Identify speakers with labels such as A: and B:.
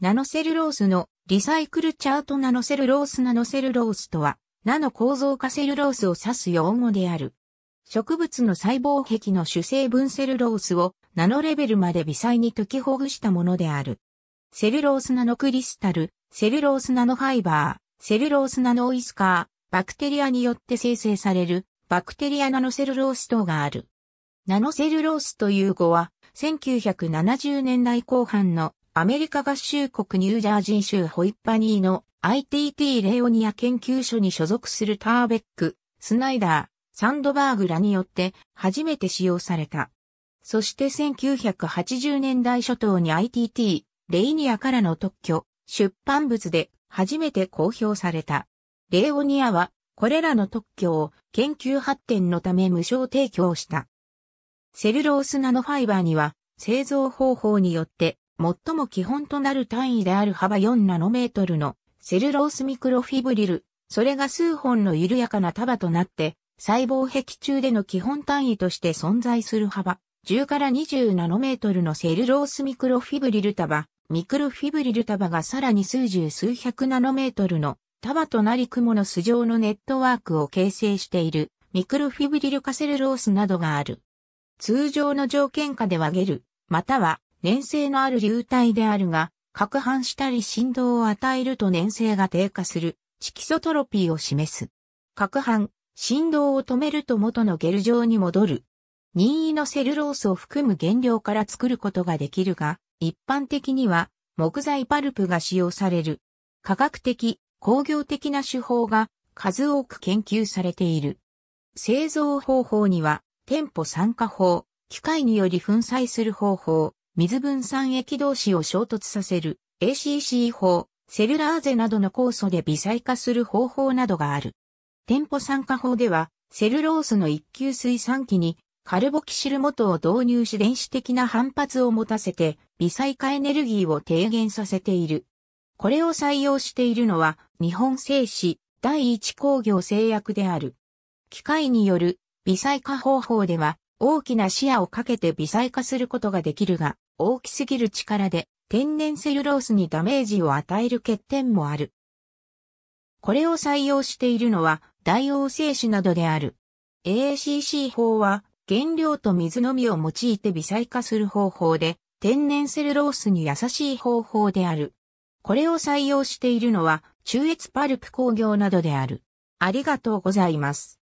A: ナノセルロースのリサイクルチャートナノセルロースナノセルロースとは、ナノ構造化セルロースを指す用語である。植物の細胞壁の主成分セルロースをナノレベルまで微細に解きほぐしたものである。セルロースナノクリスタル、セルロースナノファイバー、セルロースナノウィスカー、バクテリアによって生成されるバクテリアナノセルロース等がある。ナノセルロースという語は、1970年代後半のアメリカ合衆国ニュージャージー州ホイッパニーの ITT レオニア研究所に所属するターベック、スナイダー、サンドバーグらによって初めて使用された。そして1980年代初頭に ITT、レイニアからの特許、出版物で初めて公表された。レオニアはこれらの特許を研究発展のため無償提供した。セルロースナノファイバーには製造方法によって最も基本となる単位である幅4ナノメートルのセルロースミクロフィブリル、それが数本の緩やかな束となって細胞壁中での基本単位として存在する幅。10から20ナノメートルのセルロースミクロフィブリル束、ミクロフィブリル束がさらに数十数百ナノメートルの束となり雲の巣状のネットワークを形成している。ミクロフィブリル化セルロースなどがある。通常の条件下ではゲル、または粘性のある流体であるが、攪拌したり振動を与えると粘性が低下する、チキソトロピーを示す。攪拌、振動を止めると元のゲル状に戻る。任意のセルロースを含む原料から作ることができるが、一般的には木材パルプが使用される。科学的、工業的な手法が数多く研究されている。製造方法には、店舗酸化法、機械により粉砕する方法、水分散液同士を衝突させる ACC 法、セルラーゼなどの酵素で微細化する方法などがある。店舗酸化法では、セルロースの一級水酸機にカルボキシル元を導入し電子的な反発を持たせて微細化エネルギーを低減させている。これを採用しているのは日本製紙第一工業製薬である。機械による微細化方法では大きな視野をかけて微細化することができるが、大きすぎる力で天然セルロースにダメージを与える欠点もある。これを採用しているのは大王製紙などである。ACC 法は原料と水のみを用いて微細化する方法で天然セルロースに優しい方法である。これを採用しているのは中越パルプ工業などである。ありがとうございます。